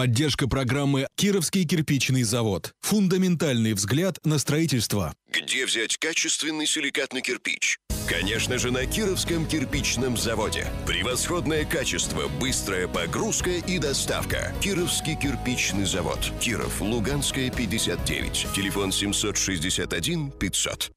Поддержка программы «Кировский кирпичный завод». Фундаментальный взгляд на строительство. Где взять качественный силикатный кирпич? Конечно же, на Кировском кирпичном заводе. Превосходное качество, быстрая погрузка и доставка. Кировский кирпичный завод. Киров, Луганская, 59. Телефон 761 500.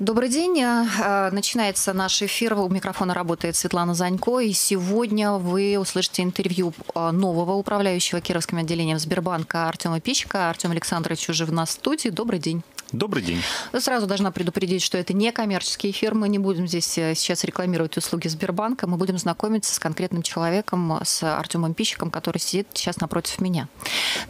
Добрый день. Э, начинается наш эфир. У микрофона работает Светлана Занько. И сегодня вы услышите интервью э, нового управляющего Кировским отделением Сбербанка Артема Пищика. Артем Александрович уже в нас в студии. Добрый день. Добрый день. Сразу должна предупредить, что это не коммерческий эфир. Мы не будем здесь э, сейчас рекламировать услуги Сбербанка. Мы будем знакомиться с конкретным человеком, с Артемом Пищиком, который сидит сейчас напротив меня.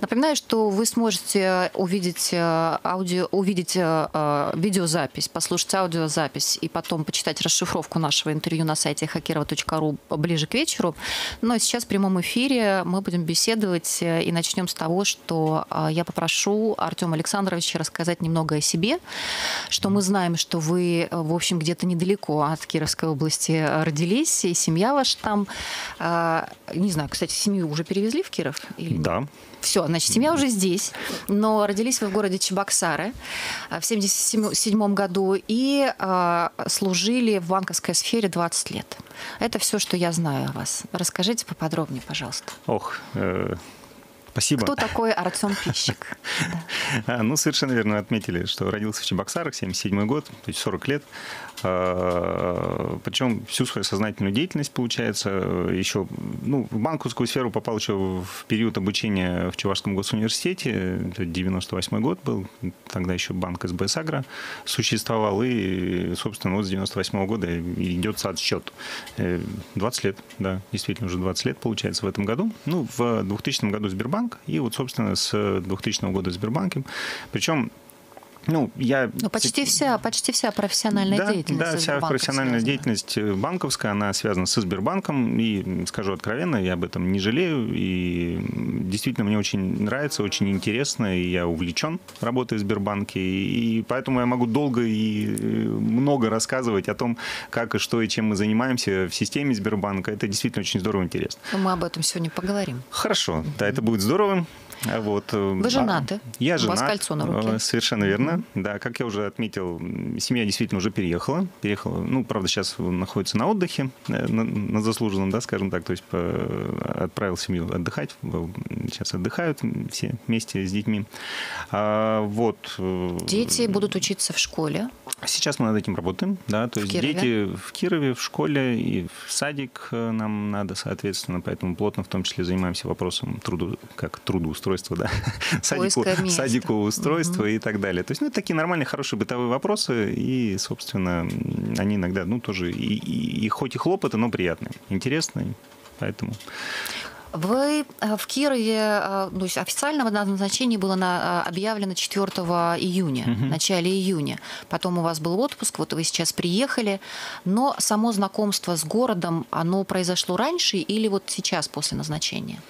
Напоминаю, что вы сможете увидеть, аудио, увидеть видеозапись, послушать послушать аудиозапись и потом почитать расшифровку нашего интервью на сайте хакерова.ру ближе к вечеру. Но сейчас в прямом эфире мы будем беседовать э, и начнем с того, что э, я попрошу Артема Александровича рассказать немного о себе, что мы знаем, что вы, э, в общем, где-то недалеко от Кировской области родились, и семья ваша там. Не знаю, кстати, семью уже перевезли в Киров? Или... Да. Все, значит, семья уже здесь, но родились вы в городе Чебоксары в 1977 году и э, служили в банковской сфере 20 лет. Это все, что я знаю о вас. Расскажите поподробнее, пожалуйста. Ох, э, Спасибо. Кто такой Артем Пищик? А, ну, совершенно верно отметили, что родился в Чебоксарах, 77 год, то есть 40 лет. А, Причем всю свою сознательную деятельность, получается, еще ну, в банковскую сферу попал еще в период обучения в Чувашском госуниверситете. Это 98 год был, тогда еще банк СБС Агро существовал. И, собственно, вот с 98 года идет отсчет. 20 э, лет, да, действительно уже 20 лет получается в этом году. Ну, в 2000 году Сбербанк, и вот, собственно, с 2000 года Сбербанком. Причем ну, я... Ну, почти вся, почти вся профессиональная да, деятельность. Да, вся профессиональная связана. деятельность э, банковская, она связана со Сбербанком. И скажу откровенно, я об этом не жалею. И действительно мне очень нравится, очень интересно. И я увлечен работой в Сбербанке. И поэтому я могу долго и э, много рассказывать о том, как и что и чем мы занимаемся в системе Сбербанка. Это действительно очень здорово и интересно. Мы об этом сегодня поговорим. Хорошо, да, это будет здорово. Вот. Э, Вы женаты? Я женат. У вас кольцо на руке. Совершенно верно. Да, как я уже отметил, семья действительно уже переехала. Переехала, ну, правда, сейчас находится на отдыхе, э, на, на заслуженном, да, скажем так. То есть отправил семью отдыхать. Сейчас отдыхают все вместе с детьми. А, вот. Э, дети будут учиться в школе? Сейчас мы над этим работаем, да, то в есть Кирове? дети в Кирове, в школе и в садик нам надо, соответственно, поэтому плотно в том числе занимаемся вопросом труду, как трудоустройства устройства, да, садику, садику устройства угу. и так далее. То есть, ну, такие нормальные, хорошие бытовые вопросы, и, собственно, они иногда, ну, тоже, и, и, и хоть и хлопоты, но приятные, интересные, поэтому... Вы э, в Кирове, э, то есть официального назначения было на, э, объявлено 4 июня, угу. в начале июня. Потом у вас был отпуск, вот вы сейчас приехали. Но само знакомство с городом, оно произошло раньше или вот сейчас после назначения?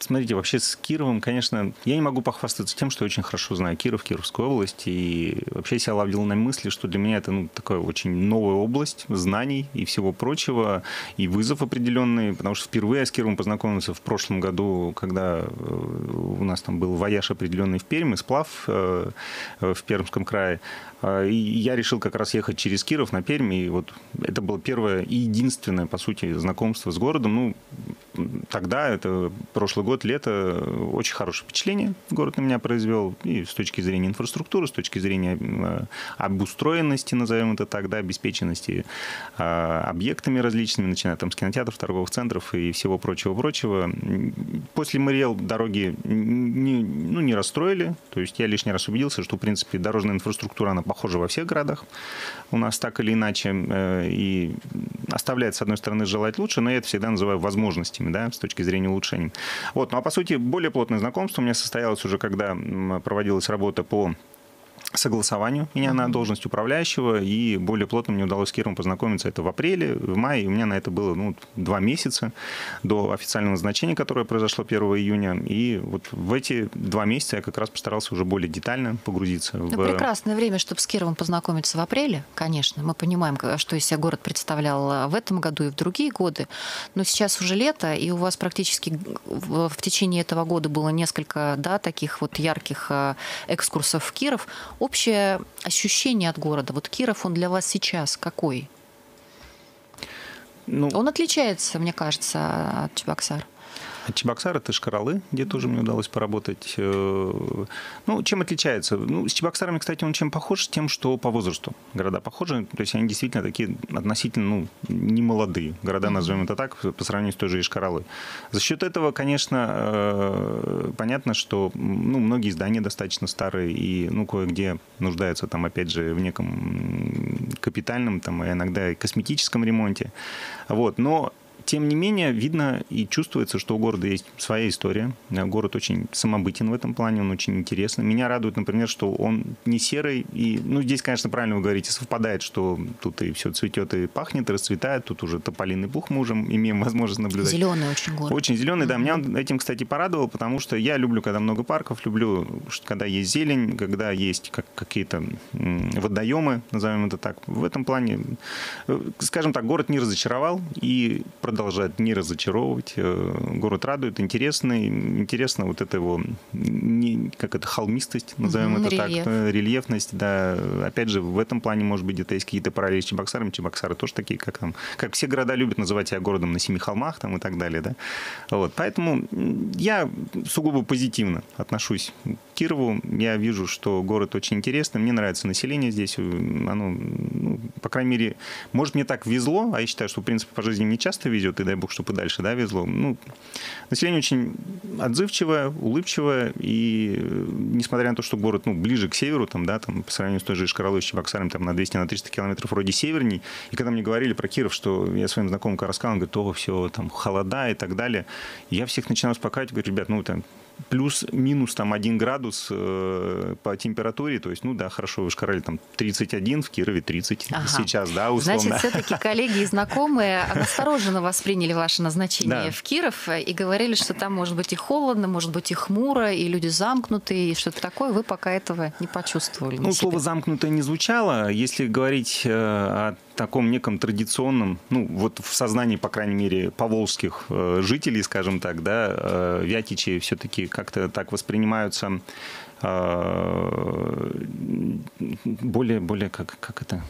Смотрите, вообще с Кировом, конечно, я не могу похвастаться тем, что очень хорошо знаю Киров, Кировскую область, и вообще себя ловил на мысли, что для меня это ну, такая очень новая область знаний и всего прочего, и вызов определенный, потому что впервые я с Кировом познакомился в прошлом году, когда э, у нас там был вояж определенный в Перми, сплав э, в Пермском крае, и я решил как раз ехать через Киров на Пермь, и вот это было первое и единственное, по сути, знакомство с городом. Ну, тогда, это прошлый год, лето, очень хорошее впечатление город на меня произвел, и с точки зрения инфраструктуры, с точки зрения а, обустроенности, назовем это так, да, обеспеченности а, объектами различными, начиная там с кинотеатров, торговых центров и всего прочего-прочего. После Мариэл дороги не, ну, не расстроили, то есть я лишний раз убедился, что, в принципе, дорожная инфраструктура, она похоже во всех городах у нас так или иначе. Э, и оставляет, с одной стороны, желать лучше, но я это всегда называю возможностями, да, с точки зрения улучшений. Вот, ну а по сути, более плотное знакомство у меня состоялось уже, когда проводилась работа по согласованию меня на должность управляющего, и более плотно мне удалось с Киром познакомиться. Это в апреле, в мае, и у меня на это было ну, два месяца до официального назначения, которое произошло 1 июня. И вот в эти два месяца я как раз постарался уже более детально погрузиться ну, в... Прекрасное время, чтобы с Кировым познакомиться в апреле, конечно. Мы понимаем, что из себя город представлял в этом году и в другие годы. Но сейчас уже лето, и у вас практически в течение этого года было несколько да, таких вот ярких э, экскурсов в Киров общее ощущение от города? Вот Киров, он для вас сейчас какой? Ну, он отличается, мне кажется, от Чебоксар. Чебоксар это Шкаралы, где тоже мне удалось поработать. Э, ну, чем отличается? Ну, с Чебоксарами, кстати, он чем похож? Тем, что по возрасту города похожи. То есть они действительно такие относительно ну, не молодые. Города, назовем это так, по сравнению с той же Ишкаралой. За счет этого, конечно, э, понятно, что ну, многие здания достаточно старые и ну, кое-где нуждаются там, опять же, в неком капитальном, там, а иногда и косметическом ремонте. Вот. Но тем не менее, видно и чувствуется, что у города есть своя история. Город очень самобытен в этом плане, он очень интересный. Меня радует, например, что он не серый. И, ну, здесь, конечно, правильно вы говорите, совпадает, что тут и все цветет и пахнет, и расцветает. Тут уже тополиный пух мы уже имеем возможность наблюдать. Зеленый очень город. Очень зеленый, да. Меня он этим, кстати, порадовал, потому что я люблю, когда много парков, люблю, когда есть зелень, когда есть как, какие-то водоемы, назовем это так. В этом плане, э, скажем так, город не разочаровал и продолжает не разочаровывать. Э, город радует, интересный. Интересно вот это его, не, как это, холмистость, назовем угу, это рельеф. так, э, рельефность, да. Опять же, в этом плане, может быть, где-то есть какие-то параллели с Чебоксаром. Чебоксары тоже такие, как там, как все города любят называть себя городом на семи холмах там и так далее, да. Вот, поэтому я сугубо позитивно отношусь к Кирову. Я вижу, что город очень интересный. Мне нравится население здесь. Оно, ну, по крайней мере, может, мне так везло, а я считаю, что, в принципе, по жизни не часто везет, везет, и дай бог, чтобы дальше да, везло. Ну, население очень отзывчивое, улыбчивое, и э, несмотря на то, что город ну, ближе к северу, там, да, там, по сравнению с той же Ишкаралой, Чебоксарем, там, на 200-300 на километров вроде северней, и когда мне говорили про Киров, что я своим знакомым рассказал, он говорит, о, все, там, холода и так далее, я всех начинаю успокаивать, говорю, ребят, ну, там, плюс-минус там 1 градус э, по температуре, то есть, ну да, хорошо, вы шкарали там 31, в Кирове 30 ага. сейчас, да, условно. Значит, все-таки коллеги и знакомые осторожно восприняли ваше назначение да. в Киров и говорили, что там может быть и холодно, может быть и хмуро, и люди замкнутые, и что-то такое. Вы пока этого не почувствовали. Ну, слово «замкнутое» не звучало. Если говорить э, о таком неком традиционном, ну, вот в сознании, по крайней мере, поволжских э, жителей, скажем так, да, э, вятичи все-таки как-то так воспринимаются э, более, более как, как это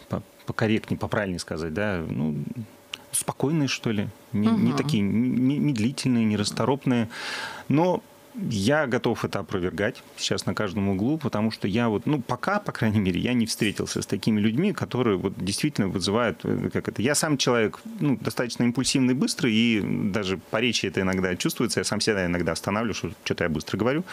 покорректнее, поправильнее сказать, да, ну, спокойные, что ли, не, угу. не такие медлительные, нерасторопные, но я готов это опровергать сейчас на каждом углу, потому что я вот, ну, пока, по крайней мере, я не встретился с такими людьми, которые вот действительно вызывают, э, как это, я сам человек, ну, достаточно импульсивный, быстрый, и даже по речи это иногда чувствуется, я сам себя иногда останавливаю, что что-то я быстро говорю.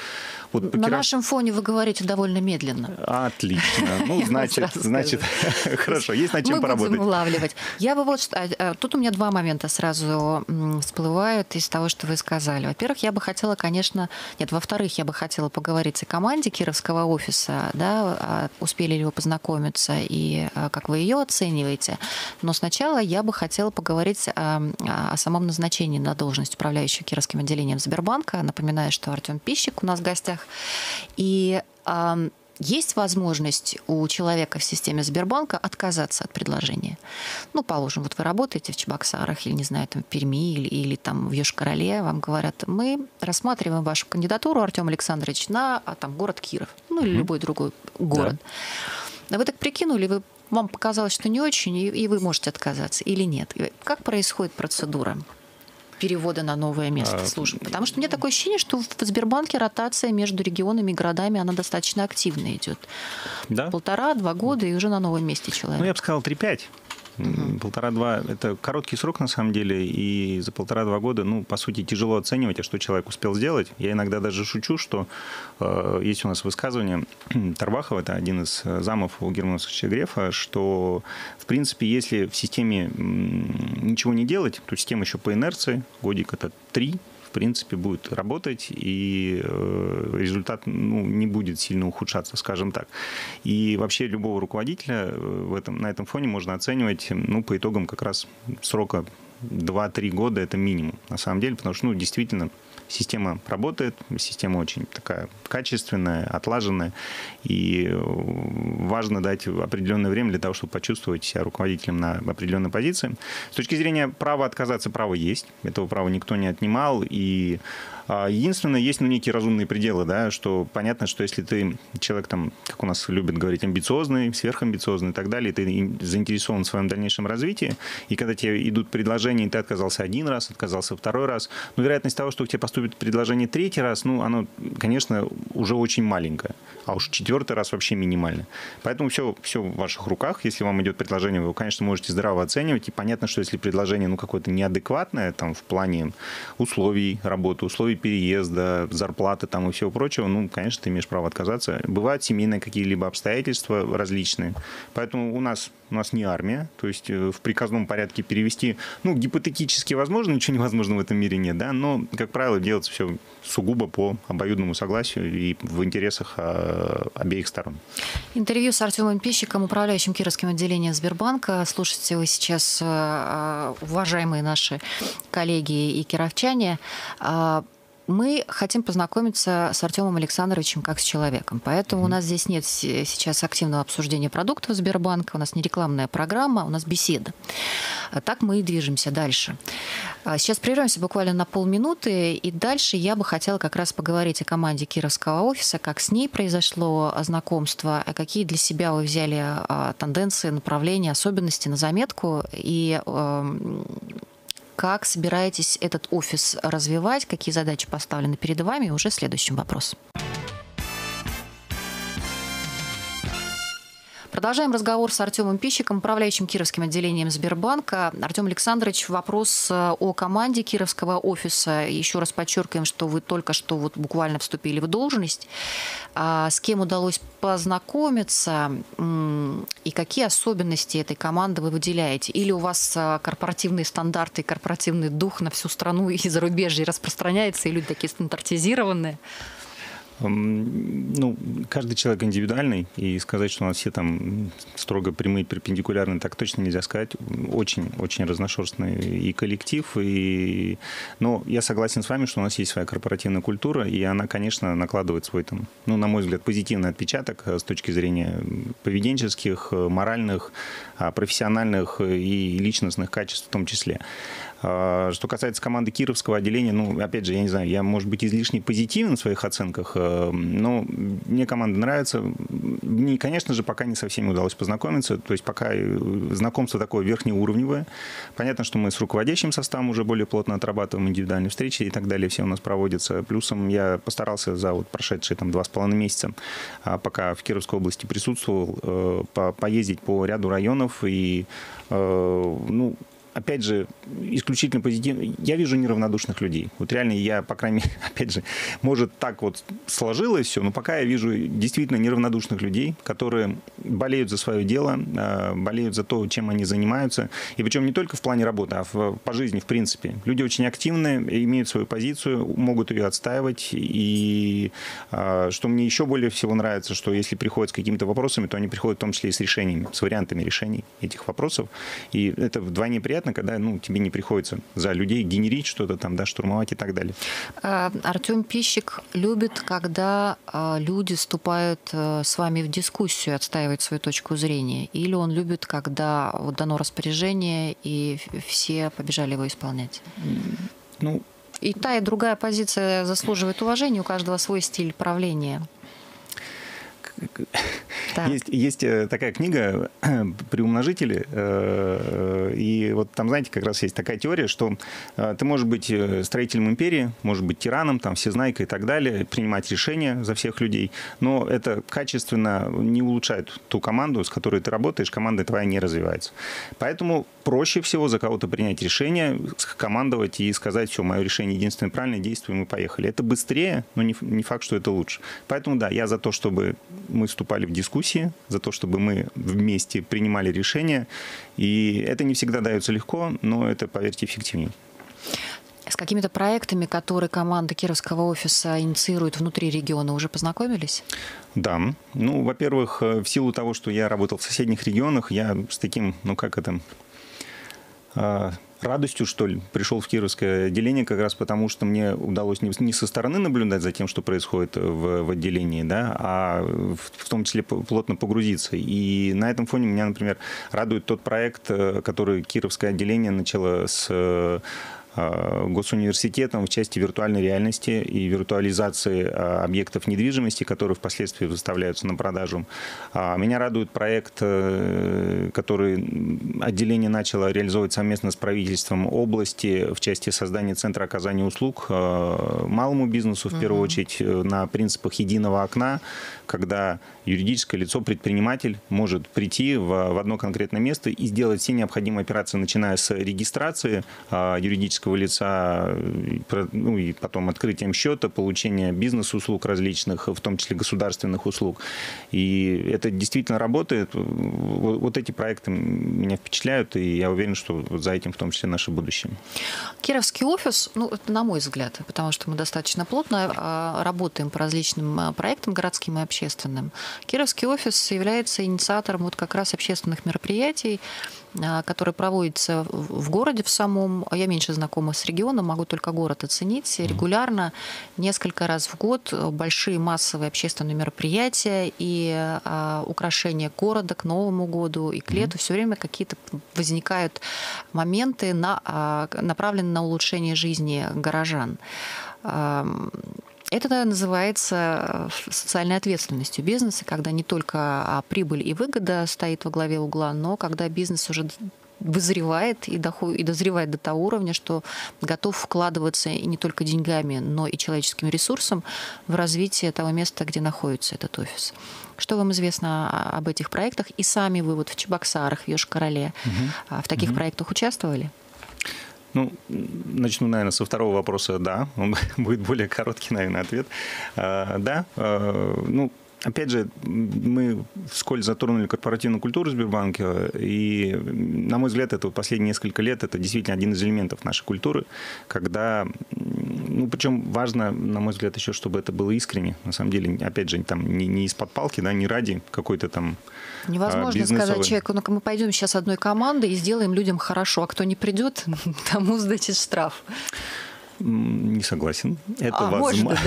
Вот, на Кира... нашем фоне вы говорите довольно медленно. Отлично. Ну, значит, значит, хорошо, есть над чем поработать. Мы будем улавливать. Я бы вот, а, тут у меня два момента сразу всплывают из того, что вы сказали. Во-первых, я бы хотела, конечно, нет, во-вторых, я бы хотела поговорить о команде Кировского офиса, да, а успели ли вы познакомиться и а, как вы ее оцениваете. Но сначала я бы хотела поговорить о, о самом назначении на должность управляющего Кировским отделением Сбербанка. Напоминаю, что Артем Пищик у нас в гостях. И есть возможность у человека в системе Сбербанка отказаться от предложения. Ну, положим, вот вы работаете в Чебоксарах или, не знаю, там в Перми или, или там в Ёж-Короле, вам говорят, мы рассматриваем вашу кандидатуру, Артем Александрович, на а, там, город Киров, ну или mm-hmm. любой другой город. Да. А вы так прикинули, вы, вам показалось, что не очень, и, и вы можете отказаться или нет. Как происходит процедура? Перевода на новое место а... службы? Потому что у меня такое ощущение, что в Сбербанке ротация между регионами и городами, она достаточно активно идет. Да? Полтора-два года, и уже на новом месте человек. Ну, я бы сказал, 3-5. Угу. Полтора-два – это короткий срок, на самом деле, и за полтора-два года, ну, по сути, тяжело оценивать, а что человек успел сделать. Я иногда даже шучу, что э, есть у нас высказывание Тарбахова, это один из э, замов у Германа Грефа, что, в принципе, если в системе ничего не делать, то система еще по инерции, годик это три, принципе, будет работать, и э, результат ну, не будет сильно ухудшаться, скажем так. И вообще любого руководителя в этом, на этом фоне можно оценивать ну, по итогам как раз срока 2-3 года это минимум, на самом деле, потому что, ну, действительно, система работает, система очень такая качественная, отлаженная, и важно дать определенное время для того, чтобы почувствовать себя руководителем на определенной позиции. С точки зрения права отказаться, право есть, этого права никто не отнимал, и единственное, есть ну, некие разумные пределы, да, что понятно, что если ты человек, там, как у нас любят говорить, амбициозный, сверхамбициозный и так далее, ты заинтересован в своем дальнейшем развитии, и когда тебе идут предложения, и ты отказался один раз, отказался второй раз, ну, вероятность того, что к тебе поступит предложение третий раз, ну, оно, конечно, уже очень маленькое, а уж четвертый раз вообще минимально. Поэтому все, все в ваших руках. Если вам идет предложение, вы, конечно, можете здраво оценивать, и понятно, что если предложение, ну, какое-то неадекватное, там, в плане условий работы, условий переезда, зарплаты там и всего прочего, ну, конечно, ты имеешь право отказаться. Бывают семейные какие-либо обстоятельства различные. Поэтому у нас, у нас не армия, то есть э, в приказном порядке перевести, ну, гипотетически возможно, ничего невозможно в этом мире нет, да, но, как правило, делается все сугубо по обоюдному согласию и в интересах а, обеих сторон. Интервью с Артемом Пищиком, управляющим Кировским отделением Сбербанка. Слушайте вы сейчас, э, уважаемые наши коллеги и кировчане. Мы хотим познакомиться с Артемом Александровичем как с человеком. Поэтому mm-hmm. у нас здесь нет сейчас активного обсуждения продуктов Сбербанка, у нас не рекламная программа, у нас беседа. А так мы и движемся дальше. А сейчас прервемся буквально на полминуты, и дальше я бы хотела как раз поговорить о команде Кировского офиса, как с ней произошло знакомство, а какие для себя вы взяли тенденции, направления, особенности на заметку, и эм, как собираетесь этот офис развивать? Какие задачи поставлены перед вами? Уже следующим вопрос. Продолжаем разговор с Артемом Пищиком, управляющим Кировским отделением Сбербанка. Артем Александрович, вопрос э, о команде Кировского офиса. Еще раз подчеркиваем, что вы только что вот буквально вступили в должность. А с кем удалось познакомиться и какие особенности этой команды вы выделяете? Или у вас э, корпоративные стандарты, корпоративный дух на всю страну и зарубежье распространяется, и люди такие стандартизированные? Ну, каждый человек индивидуальный, и сказать, что у нас все там строго прямые, перпендикулярные, так точно нельзя сказать. Очень-очень разношерстный и коллектив, и... но я согласен с вами, что у нас есть своя корпоративная культура, и она, конечно, накладывает свой, там, ну, на мой взгляд, позитивный отпечаток э, с точки зрения поведенческих, э, моральных, а, профессиональных и личностных качеств в том числе. А, что касается команды Кировского отделения, ну, опять же, я не знаю, я, может быть, излишне позитивен в своих оценках, э, но мне команда нравится. Мне, конечно же, пока не со всеми удалось познакомиться, то есть пока э, знакомство такое верхнеуровневое. Понятно, что мы с руководящим составом уже более плотно отрабатываем индивидуальные встречи и так далее, все у нас проводятся. Плюсом я постарался за вот прошедшие там два с половиной месяца, а, пока в Кировской области присутствовал, э, по поездить по ряду районов и ну, опять же, исключительно позитивно. Я вижу неравнодушных людей. Вот реально я, по крайней мере, опять же, может, так вот сложилось все, но пока я вижу действительно неравнодушных людей, которые болеют за свое дело, а, болеют за то, чем они занимаются. И причем не только в плане работы, а в, по жизни, в принципе. Люди очень активные, имеют свою позицию, могут ее отстаивать. И а, что мне еще более всего нравится, что если приходят с какими-то вопросами, то они приходят в том числе и с решениями, с вариантами решений этих вопросов. И это вдвойне приятно, приятно, когда ну, тебе не приходится за людей генерить что-то там, да, штурмовать и так далее. А, Артем Пищик любит, когда а, люди вступают э, с вами в дискуссию, отстаивают свою точку зрения, или он любит, когда вот дано распоряжение, и все побежали его исполнять? Ну, и та, и другая позиция заслуживает уважения, у каждого свой стиль правления. Да. Есть, есть э, такая книга «Приумножители», э, и вот там, знаете, как раз есть такая теория, что э, ты можешь быть строителем империи, можешь быть тираном, там, всезнайкой и так далее, принимать решения за всех людей, но это качественно не улучшает ту команду, с которой ты работаешь, команда твоя не развивается. Поэтому проще всего за кого-то принять решение, командовать и сказать, все, мое решение единственное правильное, действуем и поехали. Это быстрее, но не, не факт, что это лучше. Поэтому, да, я за то, чтобы мы вступали в дискуссии, за то, чтобы мы вместе принимали решения. И это не всегда дается легко, но это, поверьте, эффективнее. С какими-то проектами, которые команда Кировского офиса инициирует внутри региона, уже познакомились? Да. Ну, во-первых, э, в силу того, что я работал в соседних регионах, я с таким, ну как это, радостью, что ли, пришел в Кировское отделение, как раз потому, что мне удалось не, со стороны наблюдать за тем, что происходит в, в отделении, да, а в, в том числе плотно погрузиться. И на этом фоне меня, например, радует тот проект, э, который Кировское отделение начало с Э, госуниверситетом в части виртуальной реальности и виртуализации э, объектов недвижимости, которые впоследствии выставляются на продажу. А, меня радует проект, э, который отделение начало реализовывать совместно с правительством области в части создания центра оказания услуг малому бизнесу, в первую очередь, на принципах единого окна, когда юридическое лицо, предприниматель может прийти в, в одно конкретное место и сделать все необходимые операции, начиная с регистрации э, юридического лица, ну и потом открытием счета, получения бизнес-услуг различных, в том числе государственных услуг. И это действительно работает. Вот, эти проекты меня впечатляют, и я уверен, что за этим в том числе наше будущее. Кировский офис, ну, это на мой взгляд, потому что мы достаточно плотно а, работаем по различным а, проектам городским и общественным. Кировский офис является инициатором вот как раз общественных мероприятий, а, которые проводятся в городе в самом. Я меньше знакома с регионом, могу только город оценить. Регулярно, несколько раз в год, большие массовые общественные мероприятия и а, украшения города к Новому году и к лету. Все время какие-то возникают моменты, на, а, направленные на улучшение жизни горожан. Это называется э, социальной ответственностью бизнеса, когда не только а, прибыль и выгода стоит во главе угла, но когда бизнес уже вызревает и, доходит, и дозревает до того уровня, что готов вкладываться и не только деньгами, но и человеческим ресурсом в развитие того места, где находится этот офис. Что вам известно об этих проектах? И сами вы вот в Чебоксарах, в Ёж-Короле угу. в таких угу. проектах участвовали? Ну, начну, наверное, со второго вопроса. Да, он будет более короткий, наверное, ответ. А, да, а, ну, Опять же, мы вскользь затронули корпоративную культуру Сбербанка, и, на мой взгляд, это последние несколько лет это действительно один из элементов нашей культуры, когда, ну, причем важно, на мой взгляд, еще, чтобы это было искренне. На самом деле, опять же, там не, не из-под палки, да, не ради какой-то там Невозможно бизнесовой... сказать человеку, ну мы пойдем сейчас одной командой и сделаем людям хорошо, а кто не придет, тому сдайте штраф. Не согласен. Это а, возможно. Может,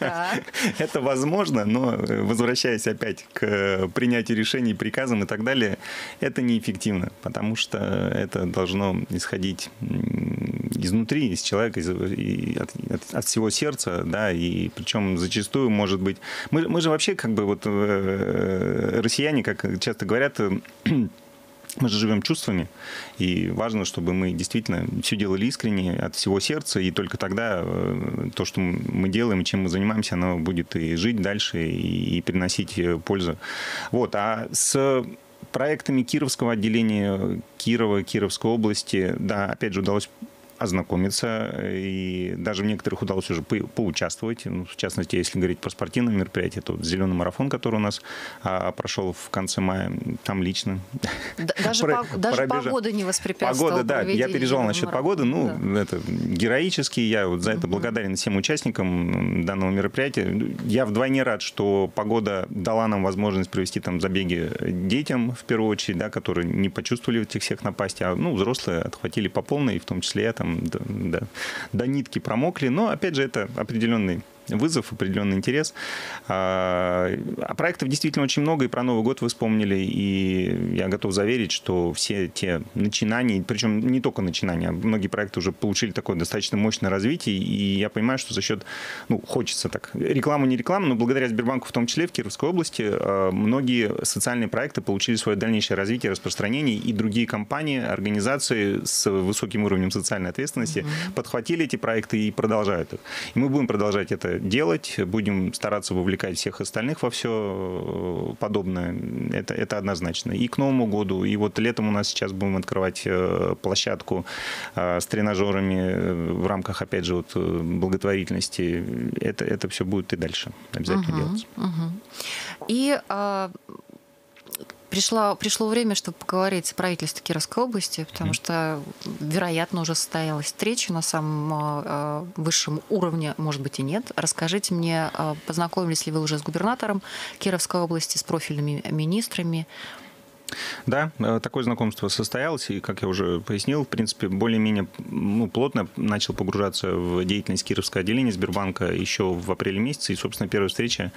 да? Это возможно, но э, возвращаясь опять к э, принятию решений, приказам и так далее, это неэффективно, потому что это должно исходить изнутри, из человека, из, от, от, от всего сердца, да, и причем зачастую может быть... Мы, мы же вообще как бы вот э, россияне, как часто говорят, мы же живем чувствами, и важно, чтобы мы действительно все делали искренне, от всего сердца, и только тогда э, то, что мы делаем, чем мы занимаемся, оно будет и жить дальше, и, и приносить э, пользу. Вот, а с проектами Кировского отделения Кирова, Кировской области, да, опять же, удалось ознакомиться, и даже в некоторых удалось уже по поучаствовать. Ну, в частности, если говорить про спортивные мероприятия, то вот зеленый марафон, который у нас а, прошел в конце мая, там лично. Даже, про, по, даже погода не воспрепятствовала. Погода, да. Я переживал насчет погоды. Ну, да. это героически. Я вот за это благодарен всем участникам данного мероприятия. Я вдвойне рад, что погода дала нам возможность провести там забеги детям, в первую очередь, да, которые не почувствовали этих всех напасти, а ну, взрослые отхватили по полной, и в том числе я там там до, до, до нитки промокли, но, опять же, это определенный вызов, определенный интерес. А, а проектов действительно очень много, и про Новый год вы вспомнили, и я готов заверить, что все те начинания, причем не только начинания, а многие проекты уже получили такое достаточно мощное развитие, и я понимаю, что за счет, ну, хочется так, рекламу не рекламу, но благодаря Сбербанку в том числе в Кировской области а, многие социальные проекты получили свое дальнейшее развитие, распространение, и другие компании, организации с высоким уровнем социальной ответственности mm-hmm. подхватили эти проекты и продолжают их. И мы будем продолжать это делать, будем стараться вовлекать всех остальных во все э, подобное. Это, это однозначно. И к Новому году, и вот летом у нас сейчас будем открывать э, площадку э, с тренажерами в рамках, опять же, вот благотворительности. Это, это все будет и дальше обязательно угу, делаться. Угу. И а, Пришло, пришло время, чтобы поговорить с правительством Кировской области, потому mm. что, вероятно, уже состоялась встреча на самом э, высшем уровне, может быть, и нет. Расскажите мне, э, познакомились ли вы уже с губернатором Кировской области, с профильными министрами? Да, э, такое знакомство состоялось, и, как я уже пояснил, в принципе, более-менее ну, плотно начал погружаться в деятельность Кировского отделения Сбербанка еще в апреле месяце, и, собственно, первая встреча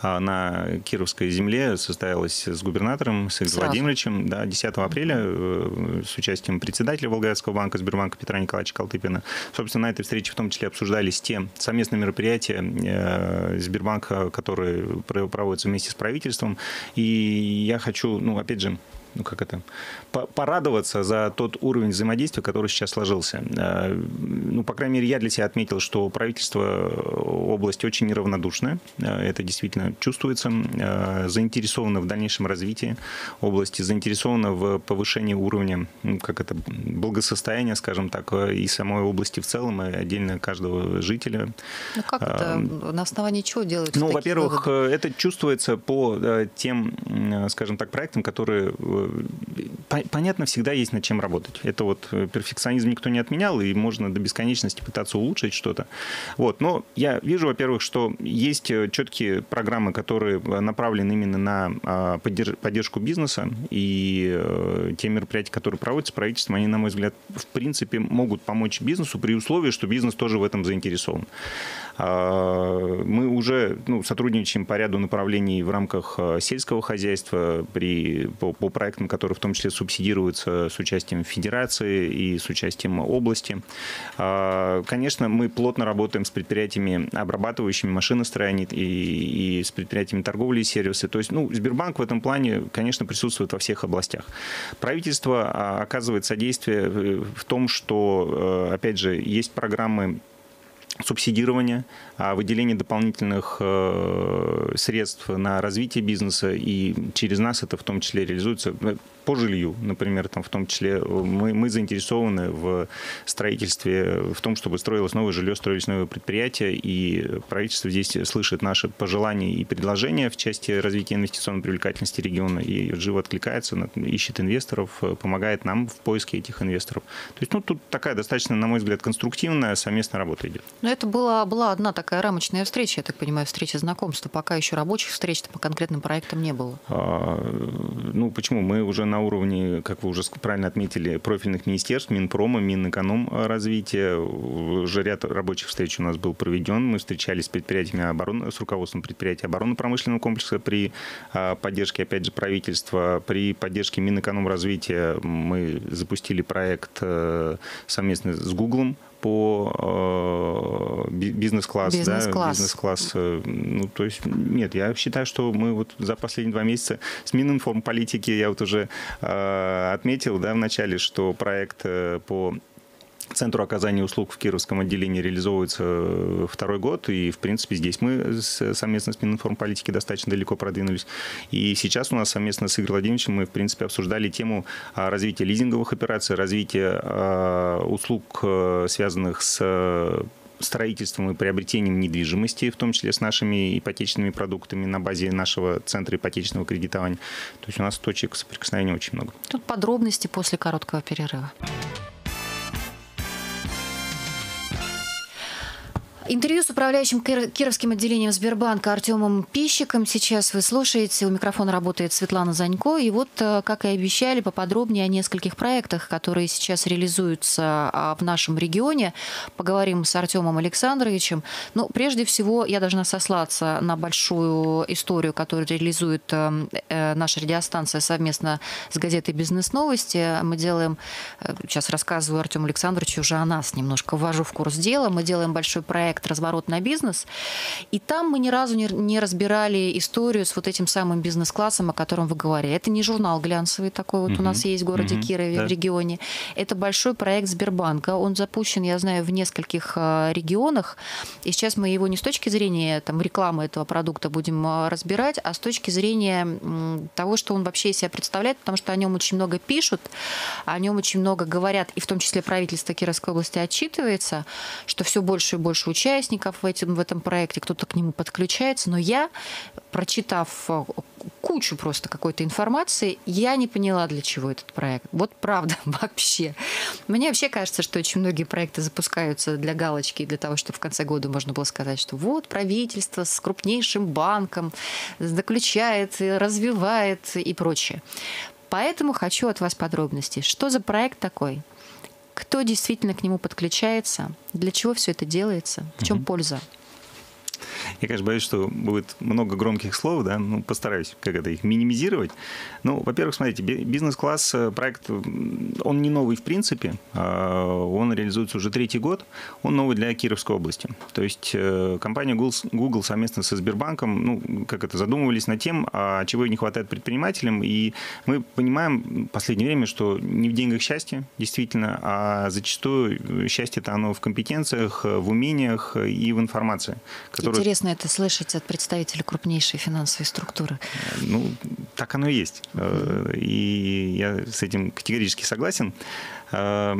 а, на Кировской земле состоялась с губернатором, с Игорем Владимировичем, да, 10 апреля э, с участием председателя Волгоградского банка Сбербанка Петра Николаевича Калтыпина. Собственно, на этой встрече в том числе обсуждались те совместные мероприятия э, Сбербанка, которые проводятся вместе с правительством, и я хочу, ну, опять же, ну как это, порадоваться за тот уровень взаимодействия, который сейчас сложился. Э, ну, по крайней мере, я для себя отметил, что правительство области очень неравнодушное. Э, это действительно чувствуется. Э, заинтересовано в дальнейшем развитии области, заинтересовано в повышении уровня, ну, как это, благосостояния, скажем так, и самой области в целом, и отдельно каждого жителя. Ну, как это? На основании чего делают? Ну, во-первых, это чувствуется по тем, скажем так, проектам, которые понятно, всегда есть над чем работать. Это вот э, перфекционизм никто не отменял, и можно до бесконечности пытаться улучшить что-то. Вот. Но я вижу, во-первых, что есть э, четкие программы, которые э, направлены именно на а, поддержку бизнеса, и те мероприятия, которые проводятся правительством, они, на мой взгляд, в принципе, могут помочь бизнесу при условии, что бизнес тоже в этом заинтересован. А, мы уже ну, сотрудничаем по ряду направлений в рамках сельского хозяйства при, по, по проектам, которые в том числе субсидируются с участием федерации и с участием области. А, конечно, мы плотно работаем с предприятиями, обрабатывающими машиностроение и, и с предприятиями торговли и сервисы. То есть, ну, Сбербанк в этом плане, конечно, присутствует во всех областях. Правительство а, оказывает содействие в том, что, э, опять же, есть программы субсидирования, выделение дополнительных э, средств на развитие бизнеса, и через нас это в том числе реализуется по жилью, например, там в том числе мы, мы заинтересованы в строительстве, в том, чтобы строилось новое жилье, строились новые предприятия, и правительство здесь слышит наши пожелания и предложения в части развития инвестиционной привлекательности региона, и живо откликается, ищет инвесторов, помогает нам в поиске этих инвесторов. То есть, ну, тут такая достаточно, на мой взгляд, конструктивная совместная работа идет. Но это была, была одна такая рамочная встреча, я так понимаю, встреча знакомства. Пока еще рабочих встреч по конкретным проектам не было. А, ну, почему? Мы уже на уровне, как вы уже правильно отметили, профильных министерств, Минпрома, Минэкономразвития. Уже ряд рабочих встреч у нас был проведен. Мы встречались с предприятиями обороны, с руководством предприятия оборонно-промышленного комплекса при а, поддержке, опять же, правительства. При поддержке Минэкономразвития мы запустили проект э, совместно с Гуглом по э, бизнес-класс, бизнес-класс. да, бизнес-класс. Э, ну, то есть, нет, я считаю, что мы вот за последние два месяца с Мининформполитики я вот уже э, отметил, да, в начале, что проект э, по Центру оказания услуг в Кировском отделении реализовывается э, второй год, и, в принципе, здесь мы совместно с Мининформполитики достаточно далеко продвинулись. И сейчас у нас совместно с Игорем Владимировичем мы, в принципе, обсуждали тему а, развития лизинговых операций, развития а, услуг, э, связанных с строительством и приобретением недвижимости, в том числе с нашими ипотечными продуктами на базе нашего центра ипотечного кредитования. То есть у нас точек соприкосновения очень много. Тут подробности после короткого перерыва. Интервью с управляющим Кировским отделением Сбербанка Артемом Пищиком сейчас вы слушаете. У микрофона работает Светлана Занько. И вот, э, как и обещали, поподробнее о нескольких проектах, которые сейчас реализуются а, в нашем регионе. Поговорим с Артемом Александровичем. Ну, прежде всего, я должна сослаться на большую историю, которую реализует э, э, наша радиостанция совместно с газетой «Бизнес-новости». Мы делаем, сейчас рассказываю Артему Александровичу уже о нас, немножко ввожу в курс дела. Мы делаем большой проект проект «Разворот на бизнес». И там мы ни разу не, не разбирали историю с вот этим самым бизнес-классом, о котором вы говорили. Это не журнал глянцевый такой вот mm-hmm. у нас есть в городе mm-hmm. Кирове, да. в регионе. Это большой проект Сбербанка. Он запущен, я знаю, в нескольких а, регионах. И сейчас мы его не с точки зрения там, рекламы этого продукта будем а, разбирать, а с точки зрения того, что он вообще из себя представляет, потому что о нем очень много пишут, о нем очень много говорят, и в том числе правительство Кировской области отчитывается, что все больше и больше участников участников в, этом в этом проекте, кто-то к нему подключается, но я, прочитав э, кучу просто какой-то информации, я не поняла, для чего этот проект. Вот правда, вообще. Мне вообще кажется, что очень многие проекты запускаются для галочки, для того, чтобы в конце года можно было сказать, что вот правительство с крупнейшим банком заключает, развивает и прочее. Поэтому хочу от вас подробностей. Что за проект такой? Кто действительно к нему подключается? Для чего все это делается? В чем угу. польза? Я, конечно, боюсь, что будет много громких слов, да, ну, постараюсь как это их минимизировать. Ну, во-первых, смотрите, бизнес-класс э, проект, он не новый в принципе, а он реализуется уже третий год, он новый для Кировской области. То есть э, компания Google совместно со Сбербанком, ну, как это, задумывались над тем, а чего не хватает предпринимателям, и мы понимаем в последнее время, что не в деньгах счастье, действительно, а зачастую счастье-то оно в компетенциях, в умениях и в информации, которые Интересно это слышать от представителя крупнейшей финансовой структуры. Ну, так оно и есть. Mm-hmm. И я с этим категорически согласен. Э,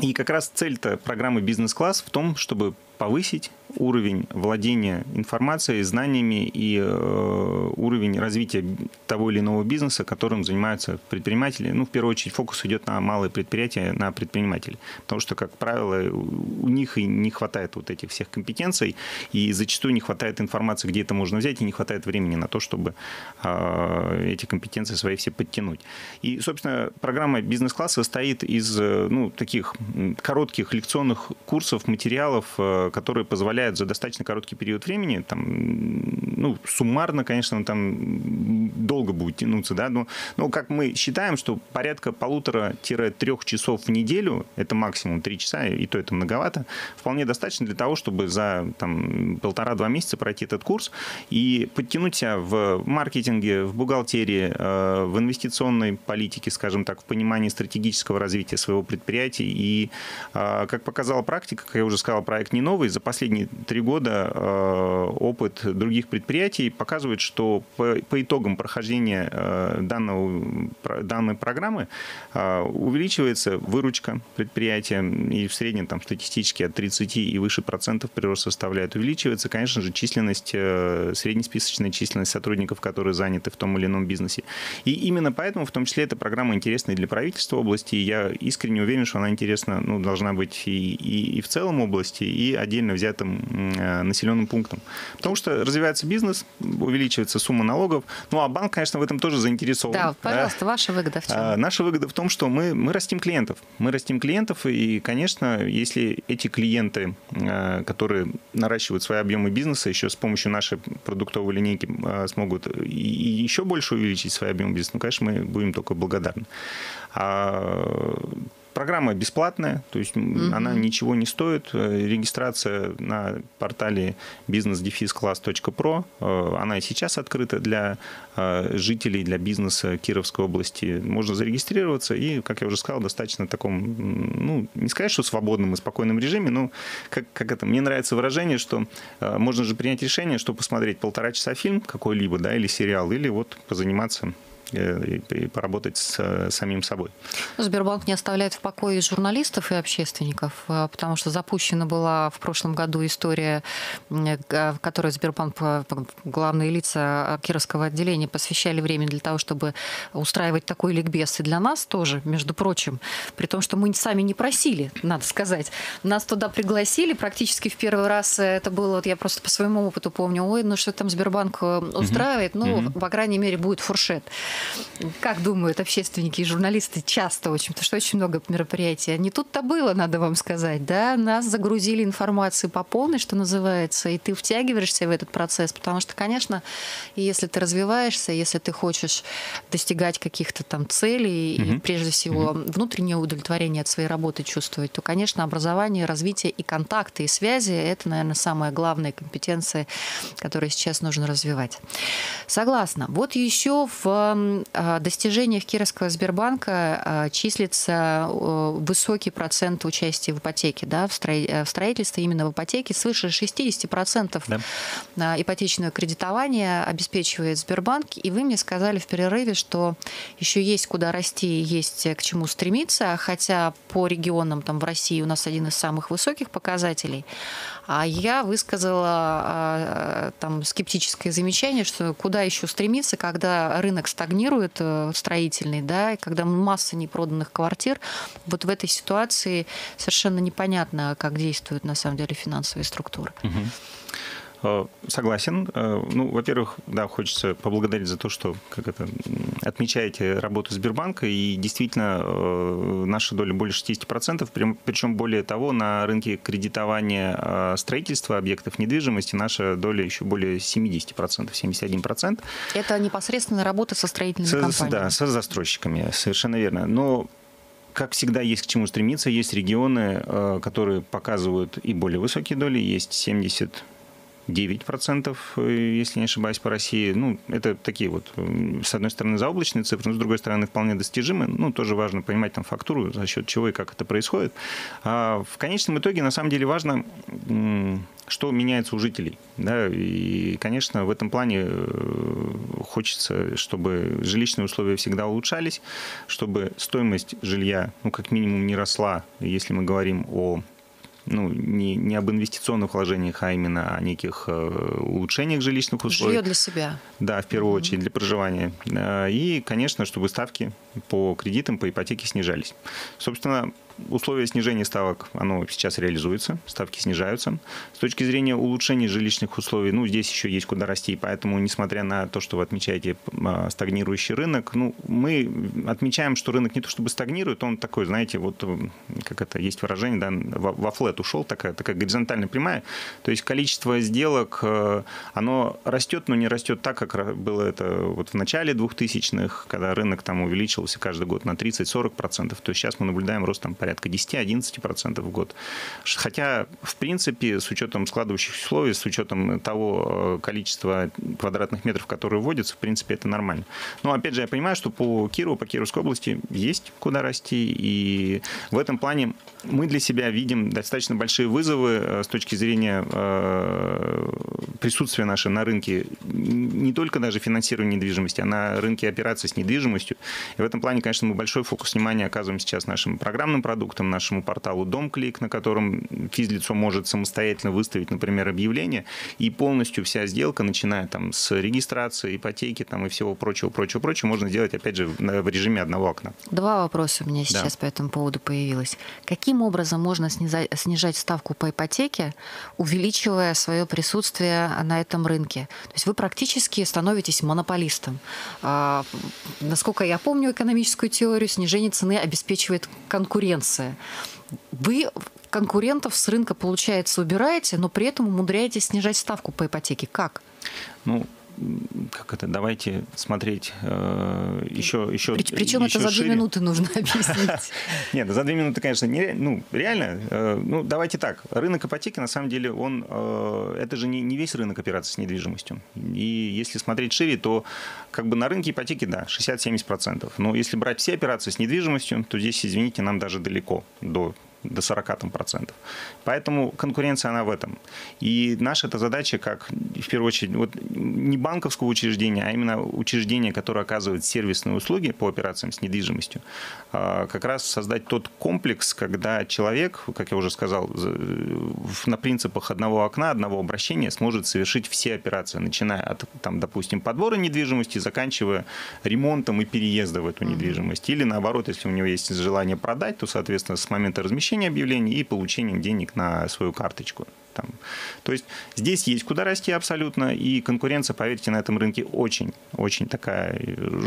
и как раз цель-то программы «Бизнес-класс» в том, чтобы повысить уровень владения информацией, знаниями и э, уровень развития того или иного бизнеса, которым занимаются предприниматели. Ну, в первую очередь, фокус идет на малые предприятия, на предпринимателей. Потому что, как правило, у них и не хватает вот этих всех компетенций, и зачастую не хватает информации, где это можно взять, и не хватает времени на то, чтобы э, эти компетенции свои все подтянуть. И, собственно, программа бизнес-класса состоит из э, ну, таких коротких лекционных курсов, материалов, э, которые позволяют позволяют за достаточно короткий период времени, там, ну, суммарно, конечно, там долго будет тянуться, да, но, но как мы считаем, что порядка полутора-трех часов в неделю, это максимум три часа, и то это многовато, вполне достаточно для того, чтобы за там, полтора-два месяца пройти этот курс и подтянуть себя в маркетинге, в бухгалтерии, э, в инвестиционной политике, скажем так, в понимании стратегического развития своего предприятия. И, э, как показала практика, как я уже сказал, проект не новый, за последние три года э, опыт других предприятий показывает, что по, итогам прохождения э, данного, данной программы э, увеличивается выручка предприятия, и в среднем там статистически от 30 и выше процентов прирост составляет. Увеличивается, конечно же, численность, среднесписочная численность сотрудников, которые заняты в том или ином бизнесе. И именно поэтому, в том числе, эта программа интересна и для правительства области, и я искренне уверен, что она интересна, ну, должна быть и, и, и в целом области, и отдельно взятым населенным пунктам. Потому что развивается бизнес, увеличивается сумма налогов. Ну, а банк, конечно, в этом тоже заинтересован. Да, пожалуйста, да. ваша выгода в чем? А, наша выгода в том, что мы, мы растим клиентов. Мы растим клиентов, и, конечно, если эти клиенты, э, которые наращивают свои объемы бизнеса, еще с помощью нашей продуктовой линейки э, смогут и еще больше увеличить свои объемы бизнеса, ну, конечно, мы будем только благодарны. А Программа бесплатная, то есть mm-hmm. она ничего не стоит. Э, регистрация на портале business-class.pro, э, она и сейчас открыта для э, жителей, для бизнеса Кировской области. Можно зарегистрироваться и, как я уже сказал, достаточно таком, ну, не сказать, что свободном и спокойном режиме, но как, как это, мне нравится выражение, что можно же принять решение, что посмотреть полтора часа фильм какой-либо, да, или сериал, или вот позаниматься и поработать с э, самим собой. Сбербанк не оставляет в покое журналистов и общественников, э, потому что запущена была в прошлом году история, в которой Сбербанк, главные лица Кировского отделения посвящали время для того, чтобы устраивать такой ликбез. И для нас тоже, между прочим, при том, что мы сами не просили, надо сказать. Нас туда пригласили практически в первый раз. Это было, вот я просто по своему опыту помню, ой, ну что там Сбербанк устраивает, ну, mm по крайней мере, будет фуршет. Как думают общественники и журналисты часто очень, потому что очень много мероприятий. Не тут-то было, надо вам сказать, да? Нас загрузили информацией по полной, что называется, и ты втягиваешься в этот процесс, потому что, конечно, если ты развиваешься, если ты хочешь достигать каких-то там целей, mm-hmm. и прежде всего mm-hmm. внутреннее удовлетворение от своей работы чувствовать, то, конечно, образование, развитие и контакты, и связи – это, наверное, самая главная компетенция, которую сейчас нужно развивать. Согласна. Вот еще в в достижениях Кировского Сбербанка числится высокий процент участия в ипотеке, да, в строительстве именно в ипотеке свыше 60% да. ипотечного кредитования обеспечивает Сбербанк. И вы мне сказали в перерыве, что еще есть куда расти, есть к чему стремиться, хотя по регионам там в России у нас один из самых высоких показателей. А я высказала а, там скептическое замечание, что куда еще стремиться, когда рынок стагнирует э, строительный, да, и когда масса непроданных квартир. Вот в этой ситуации совершенно непонятно, как действуют на самом деле финансовые структуры. Угу. Э, согласен. Э, ну, во-первых, да, хочется поблагодарить за то, что как это, отмечаете работу Сбербанка, и действительно э, наша доля более 60%, причем более того, на рынке кредитования строительства объектов недвижимости наша доля еще более 70%, 71%. Это непосредственно работа со строительными с, компаниями? Да, со застройщиками, совершенно верно. Но как всегда, есть к чему стремиться. Есть регионы, которые показывают и более высокие доли, есть 70 9%, э, если не ошибаюсь, по России. Ну, это такие вот, с одной стороны, заоблачные цифры, но с другой стороны, вполне достижимы. Ну, тоже важно понимать там фактуру, за счет чего и как это происходит. А в конечном итоге, на самом деле, важно, что меняется у жителей. Да? И, конечно, в этом плане э, хочется, чтобы жилищные условия всегда улучшались, чтобы стоимость жилья, ну, как минимум, не росла, если мы говорим о ну, не, не об инвестиционных вложениях, а именно о неких э, улучшениях жилищных условий. Жилье для себя. Да, в первую mm-hmm. очередь для проживания. Э, и, конечно, чтобы ставки по кредитам, по ипотеке снижались. Собственно, условия снижения ставок, оно сейчас реализуется, ставки снижаются. С точки зрения улучшения жилищных условий, ну, здесь еще есть куда расти, поэтому, несмотря на то, что вы отмечаете а, стагнирующий рынок, ну, мы отмечаем, что рынок не то чтобы стагнирует, он такой, знаете, вот, как это, есть выражение, да, во флет ушел, такая, такая горизонтальная прямая, то есть количество сделок, э, оно растет, но не растет так, как было это вот в начале 2000-х, когда рынок там увеличился каждый год на 30-40%, то есть сейчас мы наблюдаем рост там порядка порядка 10-11% в год. Хотя, в принципе, с учетом складывающихся условий, с учетом того э, количества квадратных метров, которые вводятся, в принципе, это нормально. Но, опять же, я понимаю, что по Кирову, по Кировской области есть куда расти, и в этом плане мы для себя видим достаточно большие вызовы э, с точки зрения э, присутствия нашего на рынке, не только даже финансирования недвижимости, а на рынке операций с недвижимостью. И в этом плане, конечно, мы большой фокус внимания оказываем сейчас нашим программным продуктам, продуктом, нашему порталу DomClick, на котором физлицо может самостоятельно выставить, например, объявление, и полностью вся сделка, начиная там с регистрации, ипотеки там, и всего прочего, прочего, прочего, можно сделать, опять же, в режиме одного окна. Два вопроса у меня сейчас да. по этому поводу появилось. Каким образом можно снижать ставку по ипотеке, увеличивая свое присутствие на этом рынке? То есть вы практически становитесь монополистом. А, насколько я помню экономическую теорию, снижение цены обеспечивает конкуренцию конкуренция. Вы конкурентов с рынка, получается, убираете, но при этом умудряетесь снижать ставку по ипотеке. Как? Ну, как это, давайте смотреть э, еще, еще Причем еще это за две минуты нужно объяснить. Нет, за две минуты, конечно, не, ну, реально. Э, ну, давайте так. Рынок ипотеки, на самом деле, он, э, это же не, не весь рынок операций с недвижимостью. И если смотреть шире, то как бы на рынке ипотеки, да, 60-70%. Но если брать все операции с недвижимостью, то здесь, извините, нам даже далеко до до 40 там, процентов. Поэтому конкуренция, она в этом. И наша эта задача, как в первую очередь, вот не банковского учреждения, а именно учреждение, которое оказывает сервисные услуги по операциям с недвижимостью, а, как раз создать тот комплекс, когда человек, как я уже сказал, на принципах одного окна, одного обращения сможет совершить все операции, начиная от, там, допустим, подбора недвижимости, заканчивая ремонтом и переезда в эту недвижимость. Или наоборот, если у него есть желание продать, то, соответственно, с момента размещения размещения объявлений и получением денег на свою карточку. Там. То есть здесь есть куда расти абсолютно, и конкуренция, поверьте, на этом рынке очень, очень такая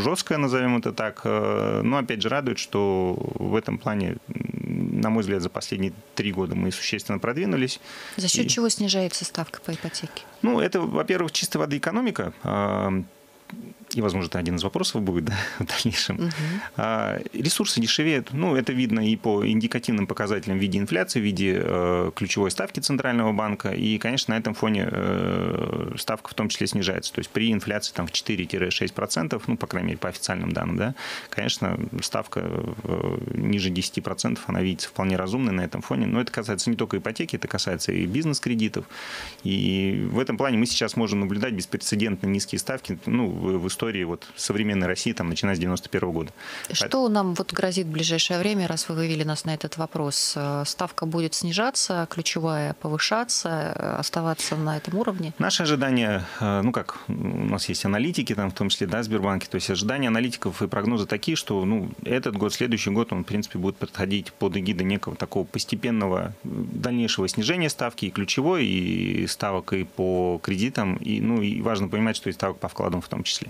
жесткая, назовем это так. Э, но опять же радует, что в этом плане, на мой взгляд, за последние три года мы существенно продвинулись. За счет и... чего снижается ставка по ипотеке? Ну, это, во-первых, чистой воды экономика. И, возможно, это один из вопросов будет да, в дальнейшем. Угу. Ресурсы дешевеют. Ну, это видно и по индикативным показателям в виде инфляции, в виде э, ключевой ставки Центрального банка. И, конечно, на этом фоне э, ставка в том числе снижается. То есть при инфляции там, в 4-6%, ну, по крайней мере, по официальным данным, да, конечно, ставка э, ниже 10%, она видится вполне разумной на этом фоне. Но это касается не только ипотеки, это касается и бизнес-кредитов. И в этом плане мы сейчас можем наблюдать беспрецедентно низкие ставки ну, в, в истории вот, современной России, там, начиная с 91 года. Что нам вот грозит в ближайшее время, раз вы вывели нас на этот вопрос? Э, ставка будет снижаться, ключевая повышаться, э, оставаться на этом уровне? Наши ожидания, э, ну как, у нас есть аналитики, там, в том числе, да, Сбербанке, то есть ожидания аналитиков и прогнозы такие, что ну, этот год, следующий год, он, в принципе, будет подходить под эгидой некого такого постепенного дальнейшего снижения ставки и ключевой, и ставок и по кредитам, и, ну, и важно понимать, что и ставок по вкладам в том числе.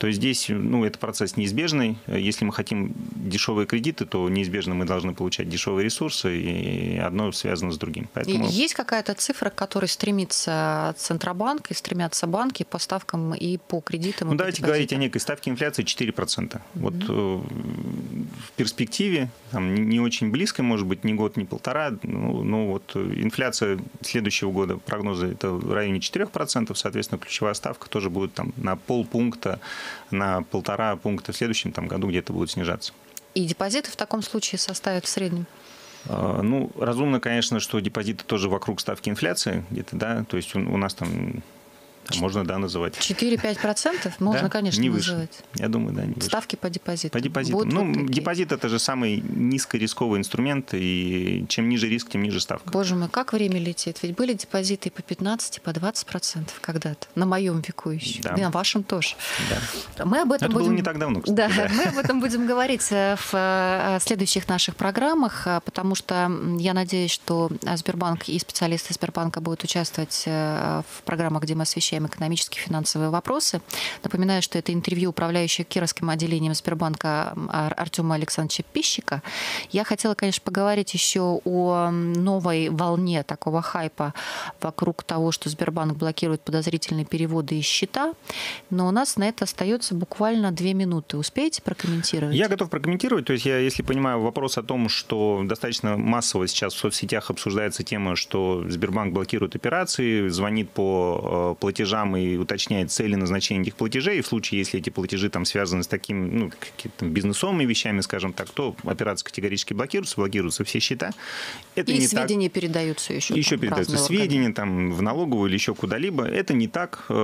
То есть здесь ну, это процесс неизбежный. Если мы хотим дешевые кредиты, то неизбежно мы должны получать дешевые ресурсы, и одно связано с другим. Поэтому... есть какая-то цифра, к которой стремится Центробанк и стремятся банки по ставкам и по кредитам? Ну, давайте говорить о некой ставке инфляции 4%. Mm-hmm. Вот э, в перспективе, там, не очень близко, может быть, ни год, ни полтора, ну, ну вот инфляция следующего года, прогнозы это в районе 4%, соответственно, ключевая ставка тоже будет там на полпункта на полтора пункта в следующем там, году где-то будут снижаться. И депозиты в таком случае составят в среднем? А, ну, разумно, конечно, что депозиты тоже вокруг ставки инфляции где-то, да, то есть у, у нас там можно, да, называть. 4-5% можно, да? конечно, не выше. называть. Я думаю, да, не выше. Ставки по депозиту. По депозиту. ну, вот депозит – это же самый низкорисковый инструмент, и чем ниже риск, тем ниже ставка. Боже мой, как время летит. Ведь были депозиты и по 15, и по 20% когда-то. На моем веку еще. Да. И на вашем тоже. Да. Мы об этом это будем... было не так давно, кстати. Да, да, мы об этом будем говорить э, в э, следующих наших программах, э, потому что я надеюсь, что Сбербанк и специалисты Сбербанка будут участвовать в программах, где мы освещаем обсуждаем экономические финансовые вопросы. Напоминаю, что это интервью управляющего Кировским отделением Сбербанка Артема Александровича Пищика. Я хотела, конечно, поговорить еще о новой волне такого хайпа вокруг того, что Сбербанк блокирует подозрительные переводы из счета. Но у нас на это остается буквально две минуты. Успеете прокомментировать? Я готов прокомментировать. То есть я, если понимаю вопрос о том, что достаточно массово сейчас в соцсетях обсуждается тема, что Сбербанк блокирует операции, звонит по э, платежам платежам и уточняет цели назначения этих платежей. И в случае, если эти платежи там связаны с такими ну, какими-то бизнесовыми вещами, скажем так, то операции категорически блокируются, блокируются все счета. Это и сведения так... передаются еще. Еще там, передаются сведения там, в налоговую или еще куда-либо. Это не так. Э,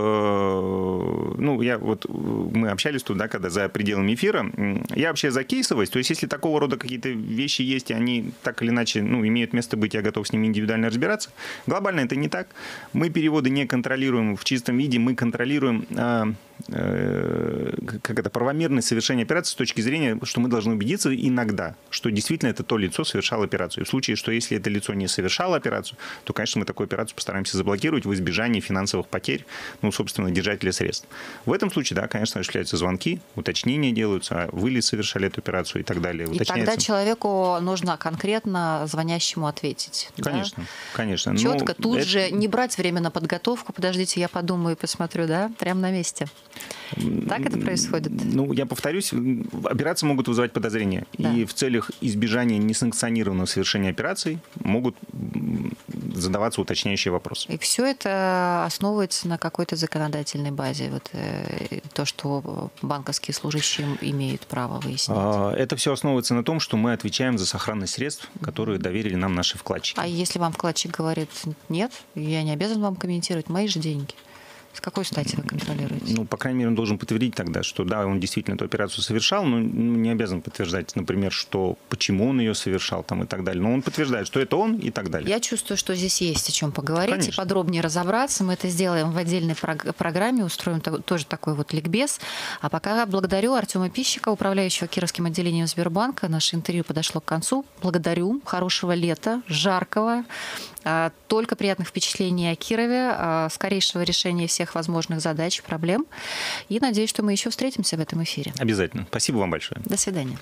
ну, я вот мы общались туда, когда за пределами эфира. Я вообще за кейсовость. То есть, если такого рода какие-то вещи есть, и они так или иначе ну, имеют место быть, я готов с ними индивидуально разбираться. Глобально это не так. Мы переводы не контролируем в чистом виде мы контролируем а, э, как это, правомерность совершения операции с точки зрения, что мы должны убедиться иногда, что действительно это то лицо совершало операцию. В случае, что если это лицо не совершало операцию, то, конечно, мы такую операцию постараемся заблокировать в избежании финансовых потерь, ну, собственно, держателя средств. В этом случае, да, конечно, осуществляются звонки, уточнения делаются, а вы ли совершали эту операцию и так далее. И тогда человеку нужно конкретно звонящему ответить. Конечно, да? конечно. Четко, ну, тут это... же не брать время на подготовку, подождите, я подумаю, и посмотрю, да, прямо на месте. Так это происходит? Ну, я повторюсь, операции могут вызывать подозрения. Да. И в целях избежания несанкционированного совершения операций могут задаваться уточняющие вопросы. И все это основывается на какой-то законодательной базе, вот э, то, что банковские служащие имеют право выяснить. А, это все основывается на том, что мы отвечаем за сохранность средств, которые доверили нам наши вкладчики. А если вам вкладчик говорит, нет, я не обязан вам комментировать, мои же деньги. С какой стати вы контролируете? Ну, по крайней мере, он должен подтвердить тогда, что да, он действительно эту операцию совершал, но не обязан подтверждать, например, что почему он ее совершал там и так далее. Но он подтверждает, что это он и так далее. Я чувствую, что здесь есть о чем поговорить Конечно. и подробнее разобраться. Мы это сделаем в отдельной программе, устроим тоже такой вот ликбез. А пока благодарю Артема Пищика, управляющего Кировским отделением Сбербанка. Наше интервью подошло к концу. Благодарю. Хорошего лета, жаркого, только приятных впечатлений о Кирове, а, скорейшего решения всех возможных задач, проблем. И надеюсь, что мы еще встретимся в этом эфире. Обязательно. Спасибо вам большое. До свидания.